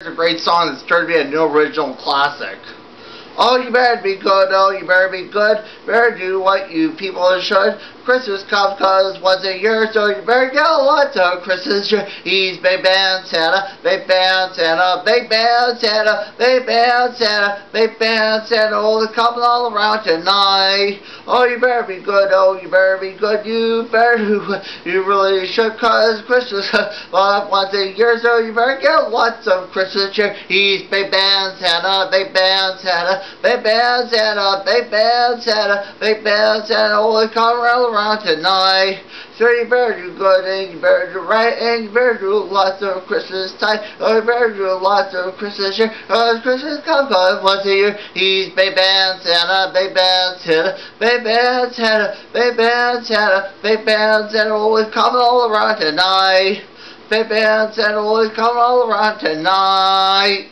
It's a great song that's turned to be a new original classic. Oh, you better be good, oh, you better be good, better do what you people should. Christmas comes cause once a year, so you better get a lot of Christmas trees. Big band Santa, big band Santa, big band Santa, big band Santa, big band Santa, oh, it's coming all around tonight. Oh, you better be good, oh, you better be good, you better do what you really should, cause Christmas comes once a year, so you better get lots of Christmas trees. Big band Santa, big band Santa, Big bad Santa, big bad Santa, big bad Santa, they come around around tonight. So you better do good and you better do right and you better do lots of Christmas time. Oh, you better do lots of Christmas year. Oh, Christmas comes once a year. He's big bad Santa, big bad Santa, big bad Santa, big bad Santa, big bad Santa, always coming all around tonight. Big bad Santa, always coming all around tonight.